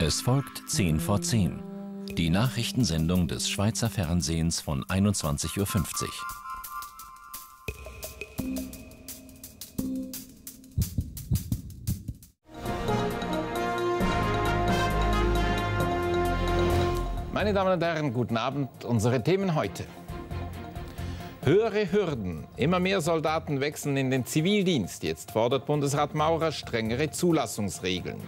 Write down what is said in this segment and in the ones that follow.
Es folgt 10 vor 10. Die Nachrichtensendung des Schweizer Fernsehens von 21.50 Uhr. Meine Damen und Herren, guten Abend. Unsere Themen heute. Höhere Hürden. Immer mehr Soldaten wechseln in den Zivildienst. Jetzt fordert Bundesrat Maurer strengere Zulassungsregeln.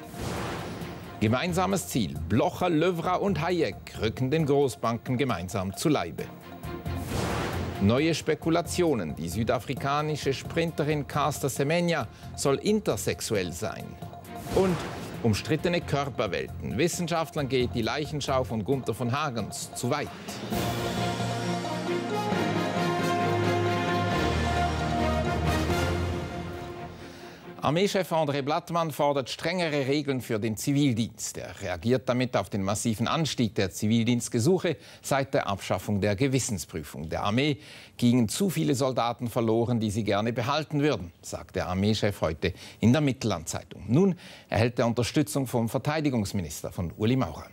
Gemeinsames Ziel. Blocher, Löwra und Hayek rücken den Großbanken gemeinsam zu Leibe. Neue Spekulationen. Die südafrikanische Sprinterin Caster Semenya soll intersexuell sein. Und umstrittene Körperwelten. Wissenschaftlern geht die Leichenschau von Gunther von Hagens zu weit. Armeechef André Blattmann fordert strengere Regeln für den Zivildienst. Er reagiert damit auf den massiven Anstieg der Zivildienstgesuche seit der Abschaffung der Gewissensprüfung. Der Armee gingen zu viele Soldaten verloren, die sie gerne behalten würden, sagt der Armeechef heute in der Mittellandzeitung. Nun erhält er Unterstützung vom Verteidigungsminister von Uli Maurer.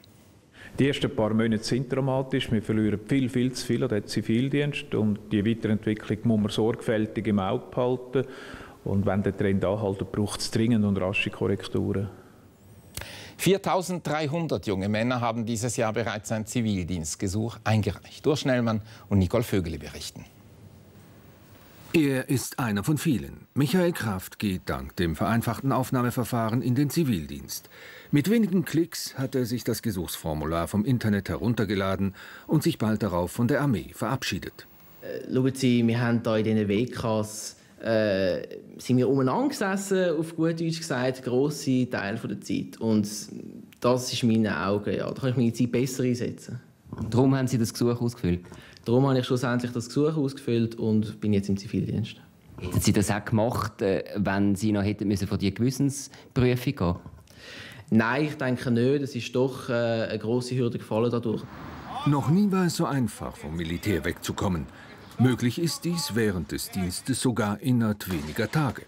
Die ersten paar Monate sind dramatisch. Wir verlieren viel, viel zu viel an den Zivildienst. Und die Weiterentwicklung muss man sorgfältig im Auge behalten. Und wenn der Trend anhält, braucht es dringend und rasche Korrekturen. 4300 junge Männer haben dieses Jahr bereits ein Zivildienstgesuch eingereicht. Urs Schnellmann und Nicole Vögele berichten. Er ist einer von vielen. Michael Kraft geht dank dem vereinfachten Aufnahmeverfahren in den Zivildienst. Mit wenigen Klicks hat er sich das Gesuchsformular vom Internet heruntergeladen und sich bald darauf von der Armee verabschiedet. Äh, schauen Sie, wir haben hier in diesen WKs äh, sind wir umeinander gesessen, auf gut Deutsch gesagt, grosse Teil der Zeit. Und das ist in meinen Augen, ja, da kann ich meine Zeit besser einsetzen. Darum haben Sie das Gesuch ausgefüllt? Darum habe ich schlussendlich das Gesuch ausgefüllt und bin jetzt im Zivildienst. Hätten Sie das auch gemacht, äh, wenn Sie noch hätten müssen vor die Gewissensprüfung gehen Nein, ich denke nicht. Es ist doch äh, eine grosse Hürde gefallen dadurch. Noch nie war es so einfach, vom Militär wegzukommen. Möglich ist dies während des Dienstes sogar innerhalb weniger Tage.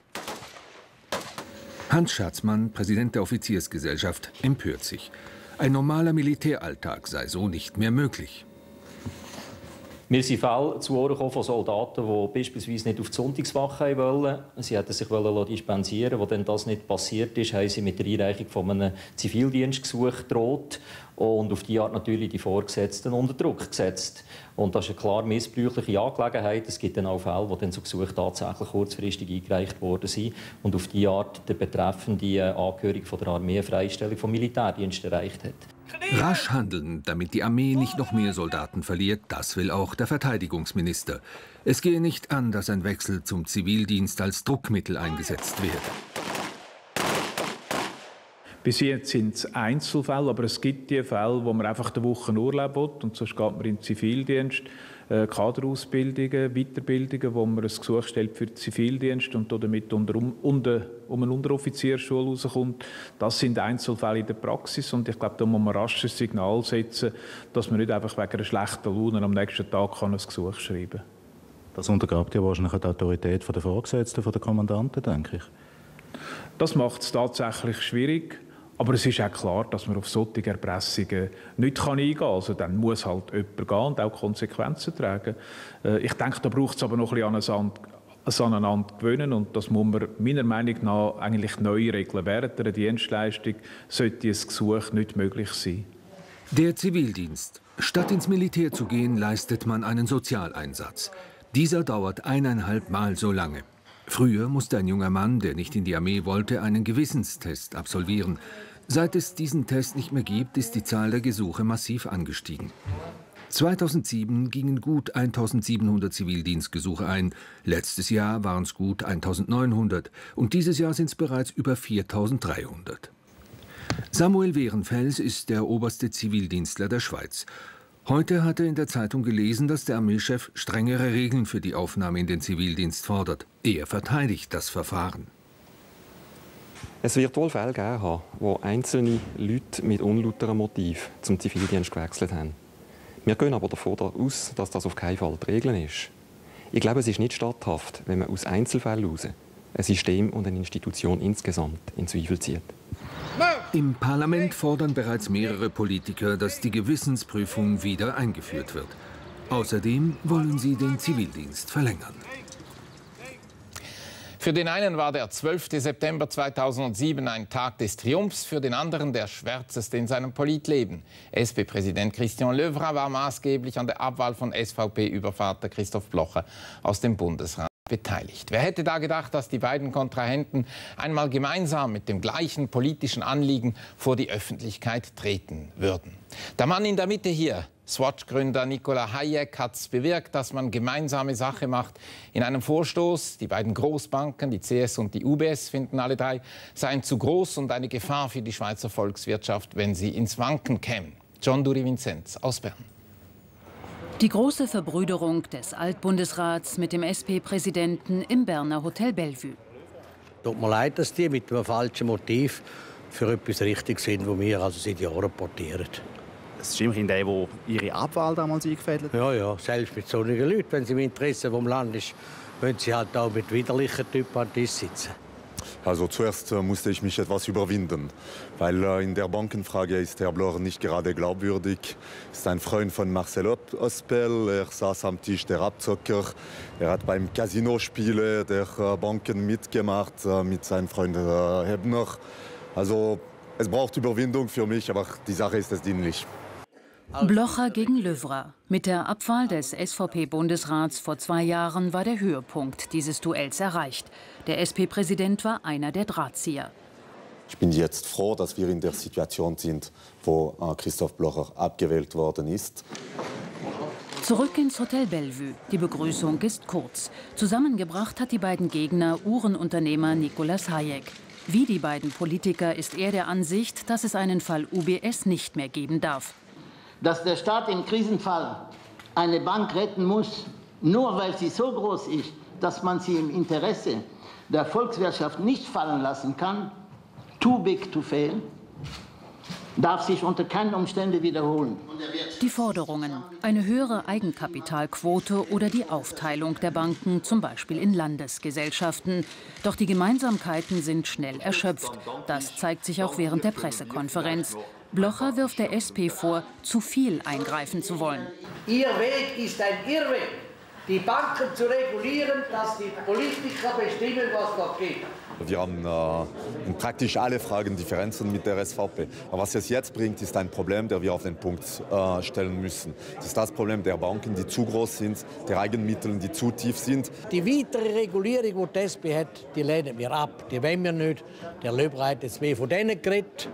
Hans Schatzmann, Präsident der Offiziersgesellschaft, empört sich. Ein normaler Militäralltag sei so nicht mehr möglich. Mir sind Fälle zu Ohren von Soldaten, die beispielsweise nicht auf die Sonntagswache wollen. Sie hätten sich dispensieren. Wo dann das nicht passiert ist, haben sie mit der Einreichung von einem Zivildienstgesuch gedroht und auf die Art natürlich die Vorgesetzten unter Druck gesetzt. Und das ist eine klar missbräuchliche Angelegenheit. Es gibt dann auch Fälle, wo dann so Gesuche tatsächlich kurzfristig eingereicht worden sind und auf die Art der betreffende Angehörige von der Armee Freistellung vom Militärdienst erreicht hat. Rasch handeln, damit die Armee nicht noch mehr Soldaten verliert, das will auch der Verteidigungsminister. Es gehe nicht an, dass ein Wechsel zum Zivildienst als Druckmittel eingesetzt werde. Bis jetzt sind es Einzelfälle, aber es gibt die Fälle, wo man einfach eine Woche Urlaub hat und sonst geht man in den Zivildienst. Äh, Kaderausbildungen, Weiterbildungen, wo man ein Gesuch stellt für den Zivildienst und damit unter, unter, um eine Unteroffizierschule rauskommt. Das sind Einzelfälle in der Praxis und ich glaube, da muss man rasch ein Signal setzen, dass man nicht einfach wegen einer schlechten Laune am nächsten Tag kann ein Gesuch schreiben kann. Das untergräbt ja wahrscheinlich die Autorität der Vorgesetzten, der Kommandanten, denke ich. Das macht es tatsächlich schwierig. Aber es ist auch klar, dass man auf solche Erpressungen nicht eingehen kann. Also dann muss halt jemand gehen und auch Konsequenzen tragen. Äh, ich denke, da braucht es aber noch ein bisschen aneinander gewöhnen und das muss man meiner Meinung nach eigentlich neu regeln. Während einer Dienstleistung sollte ein Gesuch nicht möglich sein. Der Zivildienst. Statt ins Militär zu gehen, leistet man einen Sozialeinsatz. Dieser dauert eineinhalb Mal so lange. Früher musste ein junger Mann, der nicht in die Armee wollte, einen Gewissenstest absolvieren. Seit es diesen Test nicht mehr gibt, ist die Zahl der Gesuche massiv angestiegen. 2007 gingen gut 1700 Zivildienstgesuche ein, letztes Jahr waren es gut 1900 und dieses Jahr sind es bereits über 4300. Samuel Wehrenfels ist der oberste Zivildienstler der Schweiz. Heute hat er in der Zeitung gelesen, dass der Armeechef strengere Regeln für die Aufnahme in den Zivildienst fordert. Er verteidigt das Verfahren. Es wird wohl Fälle geben haben, wo einzelne Leute mit unlauterem Motiv zum Zivildienst gewechselt haben. Wir gehen aber davon aus, dass das auf keinen Fall die Regel ist. Ich glaube, es ist nicht statthaft, wenn man aus Einzelfällen heraus ein System und eine Institution insgesamt in Zweifel zieht. Im Parlament fordern bereits mehrere Politiker, dass die Gewissensprüfung wieder eingeführt wird. Außerdem wollen sie den Zivildienst verlängern. Für den einen war der 12. September 2007 ein Tag des Triumphs, für den anderen der schwärzeste in seinem Politleben. SP-Präsident Christian Löwra war maßgeblich an der Abwahl von SVP-Übervater Christoph Blocher aus dem Bundesrat beteiligt. Wer hätte da gedacht, dass die beiden Kontrahenten einmal gemeinsam mit dem gleichen politischen Anliegen vor die Öffentlichkeit treten würden? Der Mann in der Mitte hier, Swatch-Gründer Nikola Hayek hat es bewirkt, dass man gemeinsame Sache macht. In einem Vorstoß, die beiden Großbanken, die CS und die UBS, finden alle drei, seien zu groß und eine Gefahr für die Schweizer Volkswirtschaft, wenn sie ins Wanken kämen. John Duri Vinzenz aus Bern. Die große Verbrüderung des Altbundesrats mit dem SP-Präsidenten im Berner Hotel Bellevue. Tut mir leid, dass die mit einem falschen Motiv für etwas richtig sind, wo wir also seit Jahren portieren. Es ist immerhin der, der Ihre Abwahl damals eingefädelt hat. Ja, ja, selbst mit solchen Leuten, wenn sie im Interesse des Landes ist, müssen sie halt auch mit widerlichen Typen an Tisch sitzen. Also zuerst äh, musste ich mich etwas überwinden, weil äh, in der Bankenfrage ist Herr Bloch nicht gerade glaubwürdig. Ist ein Freund von Marcel Ospel, er saß am Tisch der Abzocker, er hat beim Casinospiele der äh, Banken mitgemacht mit seinem Freund Hebner. Also es braucht Überwindung für mich, aber die Sache ist es dienlich. Blocher gegen Löwra. Mit der Abwahl des SVP-Bundesrats vor zwei Jahren war der Höhepunkt dieses Duells erreicht. Der SP-Präsident war einer der Drahtzieher. Ich bin jetzt froh, dass wir in der Situation sind, wo äh, Christoph Blocher abgewählt worden ist. Zurück ins Hotel Bellevue. Die Begrüßung ist kurz. Zusammengebracht hat die beiden Gegner Uhrenunternehmer Nicolas Hayek. Wie die beiden Politiker ist er der Ansicht, dass es einen Fall UBS nicht mehr geben darf dass der Staat im Krisenfall eine Bank retten muss, nur weil sie so groß ist, dass man sie im Interesse der Volkswirtschaft nicht fallen lassen kann, too big to fail, darf sich unter keinen Umständen wiederholen. Die Forderungen, eine höhere Eigenkapitalquote oder die Aufteilung der Banken, zum Beispiel in Landesgesellschaften. Doch die Gemeinsamkeiten sind schnell erschöpft. Das zeigt sich auch während der Pressekonferenz. Blocher wirft der SP vor, zu viel eingreifen zu wollen. Ihr Weg ist ein Irrweg, die Banken zu regulieren, dass die Politiker bestimmen, was dort geht. Wir haben äh, in praktisch alle Fragen Differenzen mit der SVP. Aber was es jetzt bringt, ist ein Problem, das wir auf den Punkt äh, stellen müssen. Das ist das Problem der Banken, die zu groß sind, der Eigenmittel, die zu tief sind. Die weitere Regulierung, die die SP hat, die lehnen wir ab. Die wollen wir nicht. Der Löber hat jetzt mehr von denen geredet.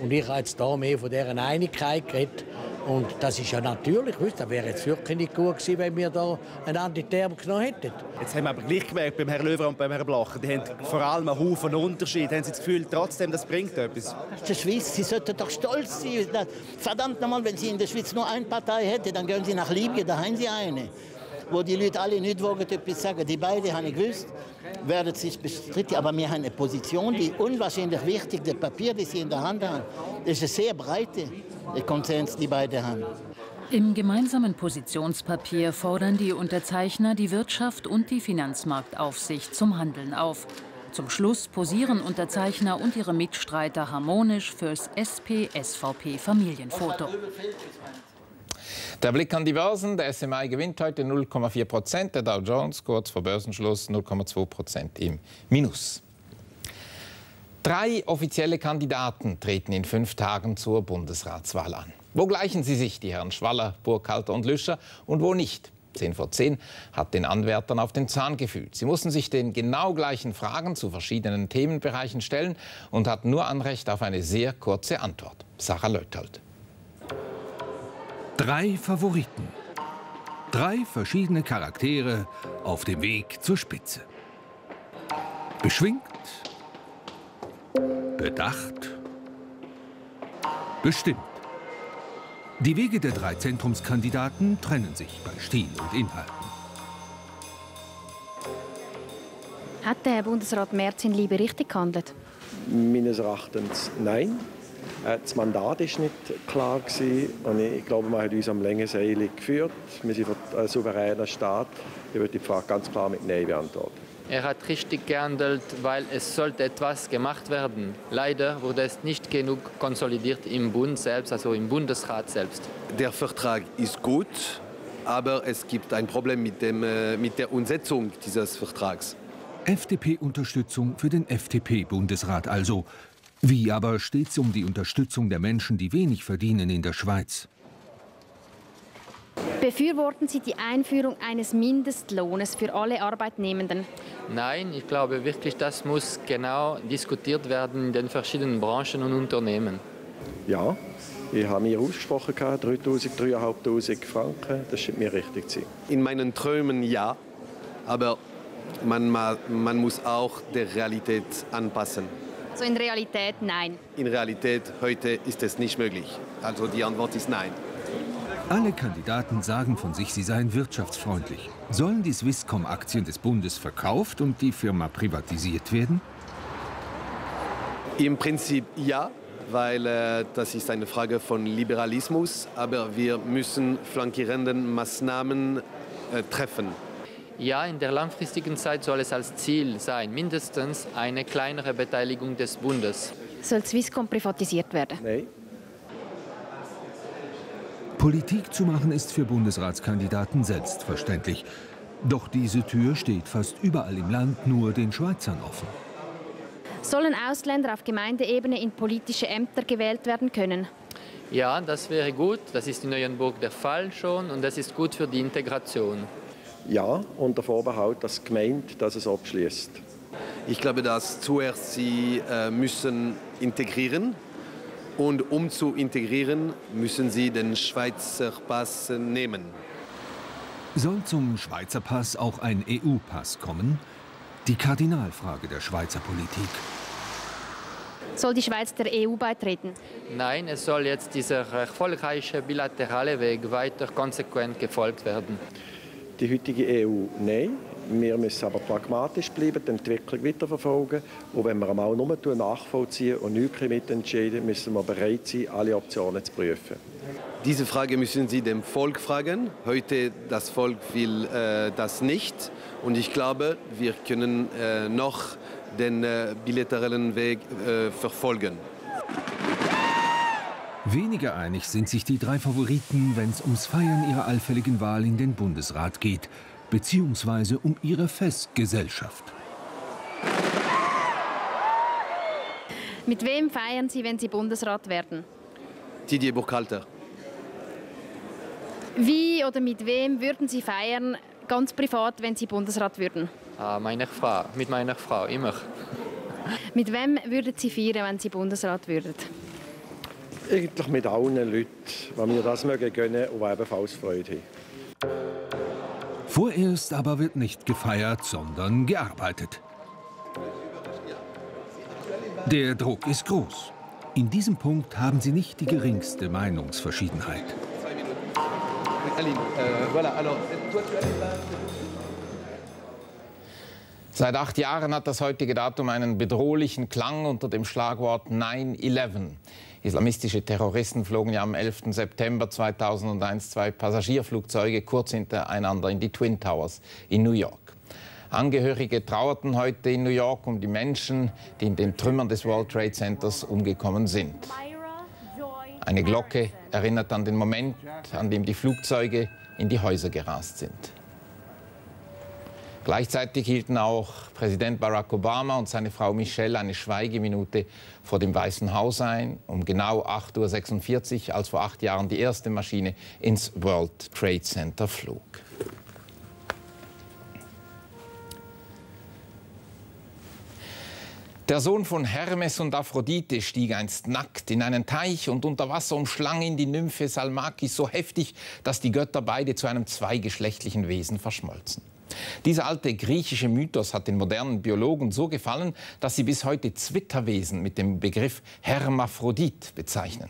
Und ich habe jetzt hier mehr von dieser Einigkeit geredet. Und das ist ja natürlich, das wäre jetzt wirklich nicht gut gewesen, wenn wir da einen Antiterm genommen hätten. Jetzt haben wir aber gleich gemerkt, beim Herrn Löwer und beim Herrn Blacher, die haben vor allem einen Haufen Unterschied. Haben Sie das Gefühl, trotzdem, das bringt etwas? Die Schweiz, Sie sollten doch stolz sein. Verdammt nochmal, wenn Sie in der Schweiz nur eine Partei hätten, dann gehen Sie nach Libyen, da haben Sie eine wo die Leute alle nicht wogen, etwas sagen. Die beiden haben gewusst, werden sich bestritten, aber wir haben eine Position, die unwahrscheinlich wichtig, das Papier, das sie in der Hand haben, ist eine sehr breite Konsens, die beide haben. Im gemeinsamen Positionspapier fordern die Unterzeichner die Wirtschaft und die Finanzmarktaufsicht zum Handeln auf. Zum Schluss posieren Unterzeichner und ihre Mitstreiter harmonisch fürs SP-SVP-Familienfoto. Der Blick an die Börsen. Der SMI gewinnt heute 0,4 Prozent. Der Dow Jones kurz vor Börsenschluss 0,2 Prozent im Minus. Drei offizielle Kandidaten treten in fünf Tagen zur Bundesratswahl an. Wo gleichen sie sich, die Herren Schwaller, Burkhalter und Lüscher, und wo nicht? 10 vor 10 hat den Anwärtern auf den Zahn gefühlt. Sie mussten sich den genau gleichen Fragen zu verschiedenen Themenbereichen stellen und hatten nur Anrecht auf eine sehr kurze Antwort. Sarah Leutold. Drei Favoriten. Drei verschiedene Charaktere auf dem Weg zur Spitze. Beschwingt, bedacht, bestimmt. Die Wege der drei Zentrumskandidaten trennen sich bei Stil und Inhalten. Hat der Bundesrat Merz in Liebe richtig gehandelt? Meines Erachtens nein. Äh, das Mandat war nicht klar und ich glaube, man hat uns am Längenseil geführt. Wir sind ein souveräner Staat. Ich würde die Frage ganz klar mit Nein beantworten. Er hat richtig gehandelt, weil es sollte etwas gemacht werden. Leider wurde es nicht genug konsolidiert im Bund selbst, also im Bundesrat selbst. Der Vertrag ist gut, aber es gibt ein Problem mit, dem, äh, mit der Umsetzung dieses Vertrags. FDP-Unterstützung für den FDP-Bundesrat also. Wie aber steht es um die Unterstützung der Menschen, die wenig verdienen in der Schweiz? Befürworten Sie die Einführung eines Mindestlohnes für alle Arbeitnehmenden? Nein, ich glaube wirklich, das muss genau diskutiert werden in den verschiedenen Branchen und Unternehmen. Ja, ich habe mir ausgesprochen, 3'000, 3'500 Franken, das scheint mir richtig zu sein. In meinen Träumen ja, aber man, man muss auch der Realität anpassen. So in Realität nein. In Realität heute ist es nicht möglich. Also die Antwort ist nein. Alle Kandidaten sagen von sich, sie seien wirtschaftsfreundlich. Sollen die Swisscom-Aktien des Bundes verkauft und die Firma privatisiert werden? Im Prinzip ja, weil äh, das ist eine Frage von Liberalismus. Aber wir müssen flankierenden Maßnahmen äh, treffen. Ja, in der langfristigen Zeit soll es als Ziel sein, mindestens eine kleinere Beteiligung des Bundes. Soll Swisscom privatisiert werden? Nein. Politik zu machen ist für Bundesratskandidaten selbstverständlich. Doch diese Tür steht fast überall im Land nur den Schweizern offen. Sollen Ausländer auf Gemeindeebene in politische Ämter gewählt werden können? Ja, das wäre gut. Das ist in Neuenburg der Fall schon und das ist gut für die Integration. Ja, unter Vorbehalt, dass die Gemeinde das es abschließt. Ich glaube, dass zuerst sie äh, müssen integrieren und um zu integrieren, müssen sie den Schweizer Pass nehmen. Soll zum Schweizer Pass auch ein EU-Pass kommen? Die Kardinalfrage der Schweizer Politik. Soll die Schweiz der EU beitreten? Nein, es soll jetzt dieser erfolgreiche bilaterale Weg weiter konsequent gefolgt werden. Die heutige EU, nein. Wir müssen aber pragmatisch bleiben, die Entwicklung weiterverfolgen. Und wenn wir einmal nur nachvollziehen und nichts mitentscheiden, müssen wir bereit sein, alle Optionen zu prüfen. Diese Frage müssen Sie dem Volk fragen. Heute das Volk will äh, das nicht. Und ich glaube, wir können äh, noch den äh, bilateralen Weg äh, verfolgen. Weniger einig sind sich die drei Favoriten, wenn es ums Feiern ihrer allfälligen Wahl in den Bundesrat geht beziehungsweise um ihre Festgesellschaft. Mit wem feiern Sie, wenn Sie Bundesrat werden? Didier Burkhalter. Wie oder mit wem würden Sie feiern, ganz privat, wenn Sie Bundesrat würden? Ah, meine Frau, mit meiner Frau, immer. Mit wem würden Sie feiern, wenn Sie Bundesrat würden? Eigentlich mit allen Leuten, die mir das mögen gönnen und ebenfalls Freude haben. Vorerst aber wird nicht gefeiert, sondern gearbeitet. Der Druck ist groß. In diesem Punkt haben sie nicht die geringste Meinungsverschiedenheit. Seit acht Jahren hat das heutige Datum einen bedrohlichen Klang unter dem Schlagwort 9-11. Islamistische Terroristen flogen ja am 11. September 2001 zwei Passagierflugzeuge kurz hintereinander in die Twin Towers in New York. Angehörige trauerten heute in New York um die Menschen, die in den Trümmern des World Trade Centers umgekommen sind. Eine Glocke erinnert an den Moment, an dem die Flugzeuge in die Häuser gerast sind. Gleichzeitig hielten auch Präsident Barack Obama und seine Frau Michelle eine Schweigeminute vor dem Weißen Haus ein, um genau 8.46 Uhr, als vor acht Jahren die erste Maschine ins World Trade Center flog. Der Sohn von Hermes und Aphrodite stieg einst nackt in einen Teich und unter Wasser umschlang ihn die Nymphe Salmakis so heftig, dass die Götter beide zu einem zweigeschlechtlichen Wesen verschmolzen. Dieser alte griechische Mythos hat den modernen Biologen so gefallen, dass sie bis heute Zwitterwesen mit dem Begriff Hermaphrodit bezeichnen.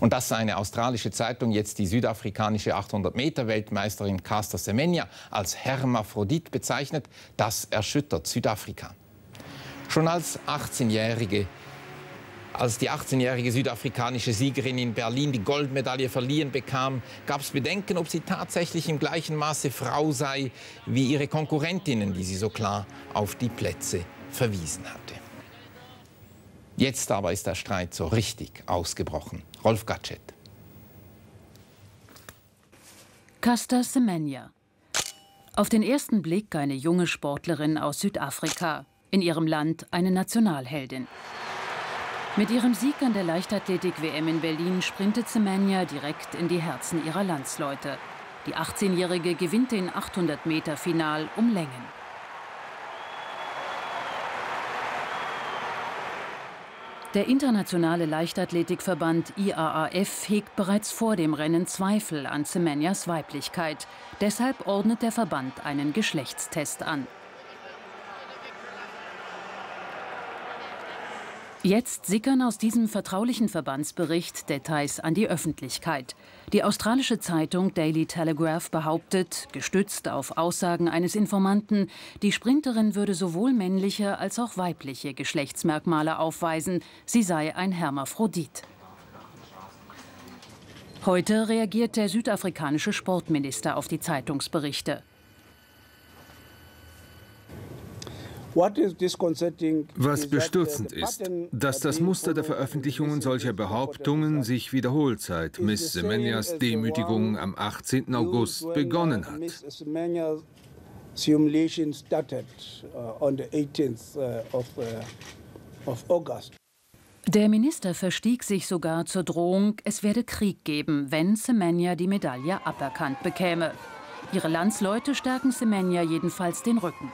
Und dass eine australische Zeitung jetzt die südafrikanische 800-Meter-Weltmeisterin Caster Semenya als Hermaphrodit bezeichnet, das erschüttert Südafrika. Schon als 18-Jährige Als die 18-jährige südafrikanische Siegerin in Berlin die Goldmedaille verliehen bekam, gab es Bedenken, ob sie tatsächlich im gleichen Maße Frau sei wie ihre Konkurrentinnen, die sie so klar auf die Plätze verwiesen hatte. Jetzt aber ist der Streit so richtig ausgebrochen. Rolf Gatschet. Casta Semenya. Auf den ersten Blick eine junge Sportlerin aus Südafrika, in ihrem Land eine Nationalheldin. Mit ihrem Sieg an der Leichtathletik-WM in Berlin sprintet Semenya direkt in die Herzen ihrer Landsleute. Die 18-Jährige gewinnt den 800-Meter-Final um Längen. Der internationale Leichtathletikverband IAAF hegt bereits vor dem Rennen Zweifel an Semenyas Weiblichkeit. Deshalb ordnet der Verband einen Geschlechtstest an. Jetzt sickern aus diesem vertraulichen Verbandsbericht Details an die Öffentlichkeit. Die australische Zeitung Daily Telegraph behauptet, gestützt auf Aussagen eines Informanten, die Sprinterin würde sowohl männliche als auch weibliche Geschlechtsmerkmale aufweisen, sie sei ein Hermaphrodit. Heute reagiert der südafrikanische Sportminister auf die Zeitungsberichte. Was bestürzend ist, dass das Muster der Veröffentlichungen solcher Behauptungen sich wiederholt seit Miss Semenyas Demütigung am 18. August begonnen hat. Der Minister verstieg sich sogar zur Drohung, es werde Krieg geben, wenn Semenya die Medaille aberkannt bekäme. Ihre Landsleute stärken Semenya jedenfalls den Rücken.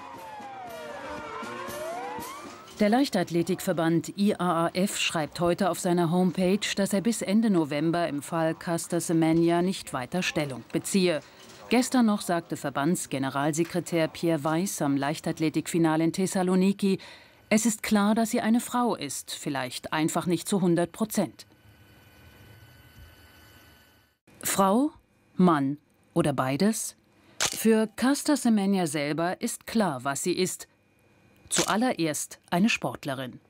Der Leichtathletikverband IAAF schreibt heute auf seiner Homepage, dass er bis Ende November im Fall Caster Semenya nicht weiter Stellung beziehe. Gestern noch sagte Verbandsgeneralsekretär Pierre Weiß am Leichtathletikfinale in Thessaloniki, es ist klar, dass sie eine Frau ist, vielleicht einfach nicht zu 100 Prozent. Frau, Mann oder beides? Für Caster Semenya selber ist klar, was sie ist – Zuallererst eine Sportlerin.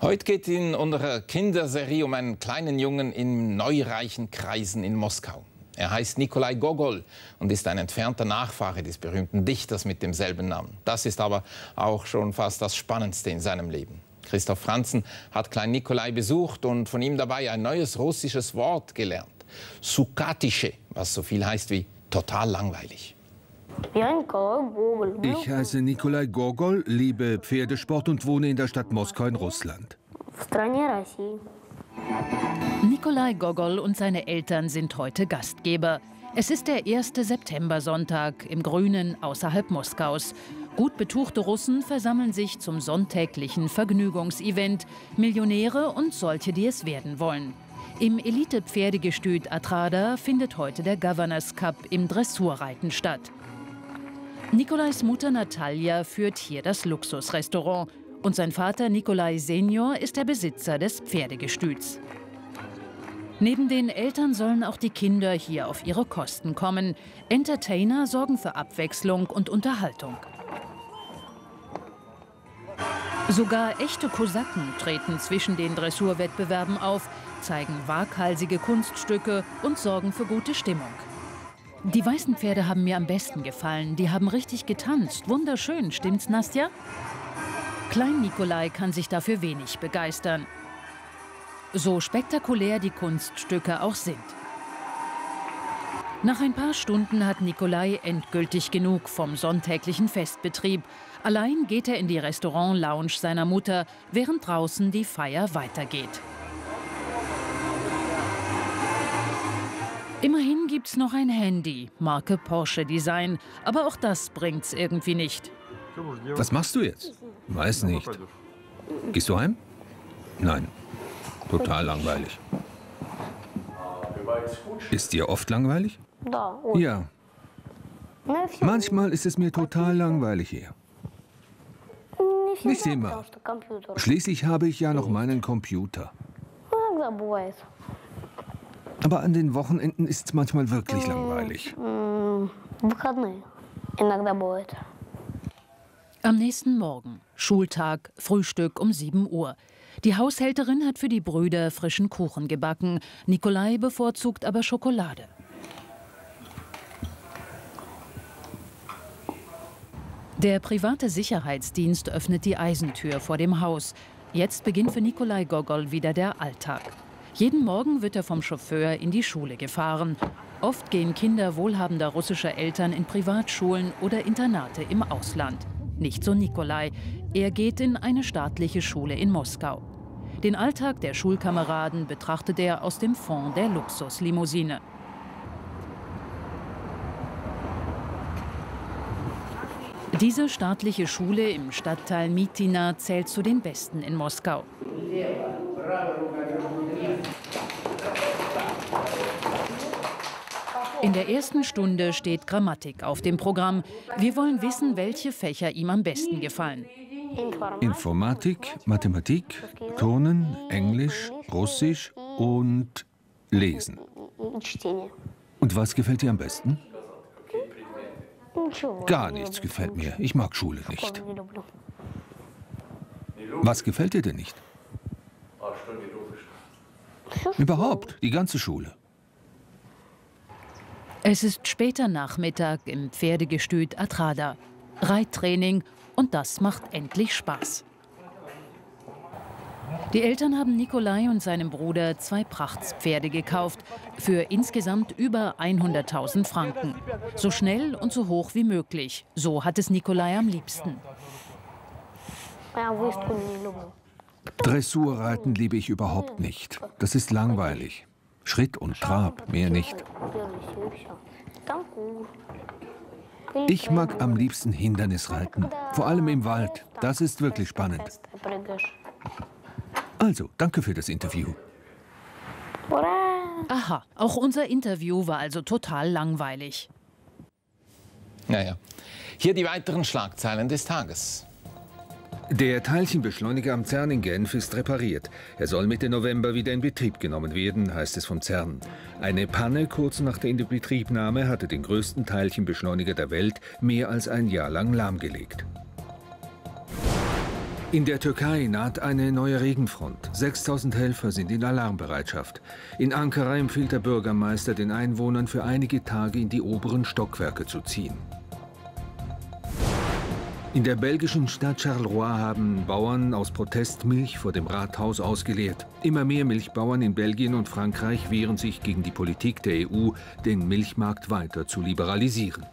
Heute geht in unserer Kinderserie um einen kleinen Jungen in neureichen Kreisen in Moskau. Er heißt Nikolai Gogol und ist ein entfernter Nachfahre des berühmten Dichters mit demselben Namen. Das ist aber auch schon fast das Spannendste in seinem Leben. Christoph Franzen hat Klein Nikolai besucht und von ihm dabei ein neues russisches Wort gelernt. Sukatische, was so viel heißt wie total langweilig. Ich heiße Nikolai Gogol, liebe Pferdesport und wohne in der Stadt Moskau in Russland. Nikolai Gogol und seine Eltern sind heute Gastgeber. Es ist der 1. September-Sonntag im Grünen außerhalb Moskaus. Gut betuchte Russen versammeln sich zum sonntäglichen Vergnügungsevent. Millionäre und solche, die es werden wollen. Im Elite-Pferdegestüt Atrada findet heute der Governors Cup im Dressurreiten statt. Nikolais Mutter Natalia führt hier das Luxusrestaurant und sein Vater Nikolai Senior ist der Besitzer des Pferdegestüts. Neben den Eltern sollen auch die Kinder hier auf ihre Kosten kommen. Entertainer sorgen für Abwechslung und Unterhaltung. Sogar echte Kosaken treten zwischen den Dressurwettbewerben auf, zeigen waghalsige Kunststücke und sorgen für gute Stimmung. Die weißen Pferde haben mir am besten gefallen. Die haben richtig getanzt. Wunderschön, stimmt's, Nastja? Klein Nikolai kann sich dafür wenig begeistern. So spektakulär die Kunststücke auch sind. Nach ein paar Stunden hat Nikolai endgültig genug vom sonntäglichen Festbetrieb. Allein geht er in die Restaurant-Lounge seiner Mutter, während draußen die Feier weitergeht. Immerhin gibt's noch ein Handy, Marke Porsche Design, aber auch das bringt's irgendwie nicht. Was machst du jetzt? Weiß nicht. Gehst du heim? Nein. Total langweilig. Ist dir oft langweilig? Ja. Manchmal ist es mir total langweilig hier. Nicht immer. Schließlich habe ich ja noch meinen Computer. Aber an den Wochenenden ist es manchmal wirklich langweilig. Am nächsten Morgen Schultag, Frühstück um 7 Uhr. Die Haushälterin hat für die Brüder frischen Kuchen gebacken. Nikolai bevorzugt aber Schokolade. Der private Sicherheitsdienst öffnet die Eisentür vor dem Haus. Jetzt beginnt für Nikolai Gogol wieder der Alltag. Jeden Morgen wird er vom Chauffeur in die Schule gefahren. Oft gehen Kinder wohlhabender russischer Eltern in Privatschulen oder Internate im Ausland. Nicht so Nikolai. Er geht in eine staatliche Schule in Moskau. Den Alltag der Schulkameraden betrachtet er aus dem Fond der Luxuslimousine. Diese staatliche Schule im Stadtteil Mitina zählt zu den besten in Moskau. In der ersten Stunde steht Grammatik auf dem Programm. Wir wollen wissen, welche Fächer ihm am besten gefallen. Informatik, Mathematik, Turnen, Englisch, Russisch und Lesen. Und was gefällt dir am besten? Gar nichts gefällt mir. Ich mag Schule nicht. Was gefällt dir denn nicht? Überhaupt, die ganze Schule. Es ist später Nachmittag im Pferdegestüt Atrada. Reittraining und das macht endlich Spaß. Die Eltern haben Nikolai und seinem Bruder zwei Prachtspferde gekauft für insgesamt über 100.000 Franken. So schnell und so hoch wie möglich. So hat es Nikolai am liebsten. Dressurreiten liebe ich überhaupt nicht. Das ist langweilig. Schritt und Trab, mehr nicht. Ich mag am liebsten Hindernisreiten, vor allem im Wald. Das ist wirklich spannend. Also, danke für das Interview. Aha, auch unser Interview war also total langweilig. Naja, hier die weiteren Schlagzeilen des Tages. Der Teilchenbeschleuniger am CERN in Genf ist repariert. Er soll Mitte November wieder in Betrieb genommen werden, heißt es vom CERN. Eine Panne kurz nach der Inbetriebnahme hatte den größten Teilchenbeschleuniger der Welt mehr als ein Jahr lang lahmgelegt. In der Türkei naht eine neue Regenfront. 6000 Helfer sind in Alarmbereitschaft. In Ankara empfiehlt der Bürgermeister den Einwohnern für einige Tage in die oberen Stockwerke zu ziehen. In der belgischen Stadt Charleroi haben Bauern aus Protest Milch vor dem Rathaus ausgeleert. Immer mehr Milchbauern in Belgien und Frankreich wehren sich gegen die Politik der EU, den Milchmarkt weiter zu liberalisieren.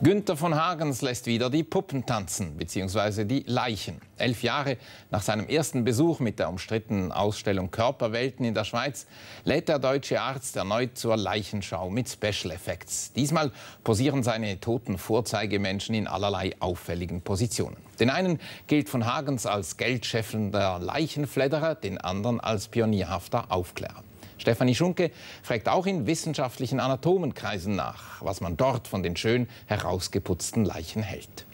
Günther von Hagens lässt wieder die Puppen tanzen, beziehungsweise die Leichen. Elf Jahre nach seinem ersten Besuch mit der umstrittenen Ausstellung Körperwelten in der Schweiz lädt der deutsche Arzt erneut zur Leichenschau mit Special Effects. Diesmal posieren seine toten Vorzeigemenschen in allerlei auffälligen Positionen. Den einen gilt von Hagens als geldscheffelnder Leichenfledderer, den anderen als pionierhafter Aufklärer. Stefanie Schunke fragt auch in wissenschaftlichen Anatomenkreisen nach, was man dort von den schön herausgeputzten Leichen hält.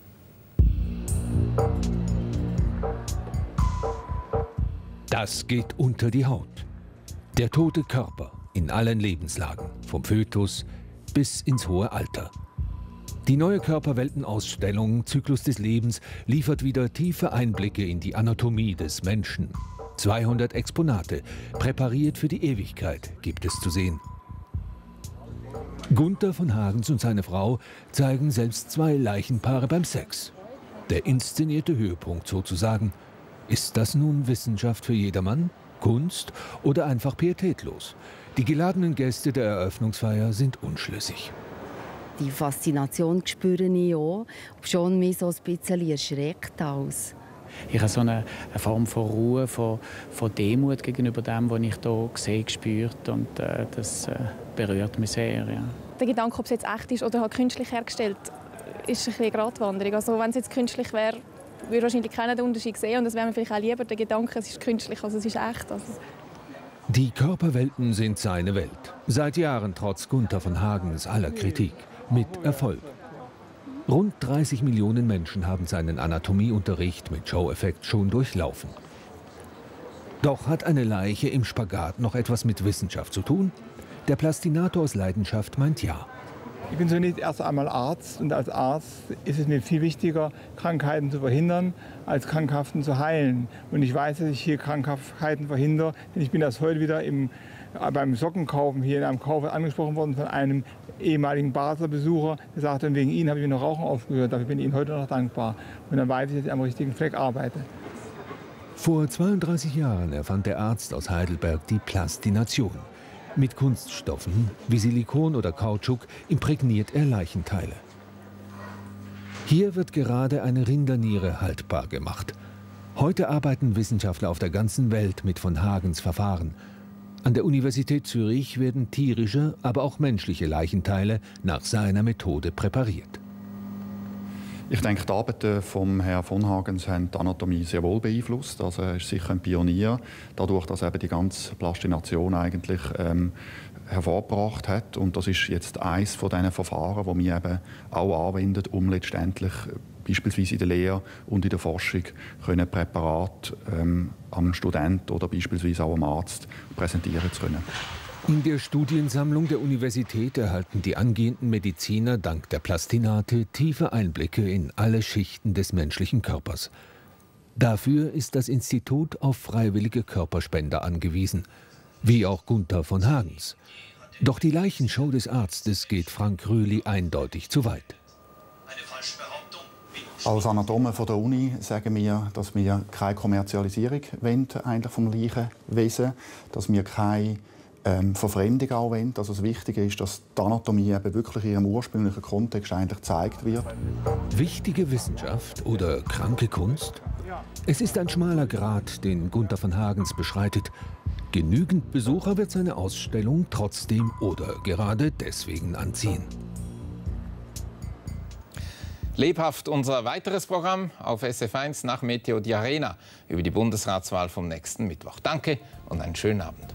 Das geht unter die Haut. Der tote Körper in allen Lebenslagen, vom Fötus bis ins hohe Alter. Die neue Körperweltenausstellung Zyklus des Lebens liefert wieder tiefe Einblicke in die Anatomie des Menschen 200 Exponate, präpariert für die Ewigkeit, gibt es zu sehen. Gunther von Hagens und seine Frau zeigen selbst zwei Leichenpaare beim Sex. Der inszenierte Höhepunkt sozusagen. Ist das nun Wissenschaft für jedermann? Kunst oder einfach pietätlos? Die geladenen Gäste der Eröffnungsfeier sind unschlüssig. Die Faszination spüre ich auch, schon mich so ein bisschen erschreckt aus ich habe so eine, eine, Form von Ruhe, von, von Demut gegenüber dem, was ich hier gesehen, gespürt und äh, das äh, berührt mich sehr. Ja. Der Gedanke, ob es jetzt echt ist oder halt künstlich hergestellt, ist ein bisschen Gratwanderung. Also wenn es jetzt künstlich wäre, würde ich wahrscheinlich keinen Unterschied sehen und es wäre mir vielleicht auch lieber der Gedanke, es ist künstlich, also es ist echt. Also die Körperwelten sind seine Welt. Seit Jahren trotz Gunther von Hagens aller Kritik. Mit Erfolg. Rund 30 Millionen Menschen haben seinen Anatomieunterricht mit Show-Effekt schon durchlaufen. Doch hat eine Leiche im Spagat noch etwas mit Wissenschaft zu tun? Der Plastinator aus Leidenschaft meint ja. Ich bin zunächst erst einmal Arzt und als Arzt ist es mir viel wichtiger, Krankheiten zu verhindern, als Krankhaften zu heilen. Und ich weiß, dass ich hier Krankheiten verhindere, denn ich bin erst heute wieder im, beim Sockenkaufen hier in einem Kauf angesprochen worden von einem ehemaligen Basler Besucher, der sagte, wegen Ihnen habe ich noch Rauchen aufgehört, dafür bin ich Ihnen heute noch dankbar. Und dann weiß ich, dass ich am richtigen Fleck arbeite. Vor 32 Jahren erfand der Arzt aus Heidelberg die Plastination. Mit Kunststoffen wie Silikon oder Kautschuk imprägniert er Leichenteile. Hier wird gerade eine Rinderniere haltbar gemacht. Heute arbeiten Wissenschaftler auf der ganzen Welt mit von Hagens Verfahren. An der Universität Zürich werden tierische, aber auch menschliche Leichenteile nach seiner Methode präpariert. Ich denke, die Arbeiten von Herrn von Hagens haben die Anatomie sehr wohl beeinflusst. Also er ist sicher ein Pionier, dadurch, dass er die ganze Plastination eigentlich ähm, hervorgebracht hat. Und das ist jetzt eines von diesen Verfahren, die wir eben auch anwenden, um letztendlich beispielsweise in der Lehre und in der Forschung können Präparate ähm, am Student oder beispielsweise auch am Arzt präsentieren zu können. In der Studiensammlung der Universität erhalten die angehenden Mediziner dank der Plastinate tiefe Einblicke in alle Schichten des menschlichen Körpers. Dafür ist das Institut auf freiwillige Körperspender angewiesen, wie auch Gunther von Hagens. Doch die Leichenshow des Arztes geht Frank Röhli eindeutig zu weit. Als Anatomen von der Uni sagen wir, dass wir keine Kommerzialisierung wollen, eigentlich vom Leichenwesen, dass wir keine ähm, Verfremdung auch wollen. Also das Wichtige ist, dass die Anatomie eben wirklich in ihrem ursprünglichen Kontext eigentlich gezeigt wird. Wichtige Wissenschaft oder kranke Kunst? Es ist ein schmaler Grat, den Gunther von Hagens beschreitet. Genügend Besucher wird seine Ausstellung trotzdem oder gerade deswegen anziehen. Lebhaft unser weiteres Programm auf SF1 nach Meteo die Arena über die Bundesratswahl vom nächsten Mittwoch. Danke und einen schönen Abend.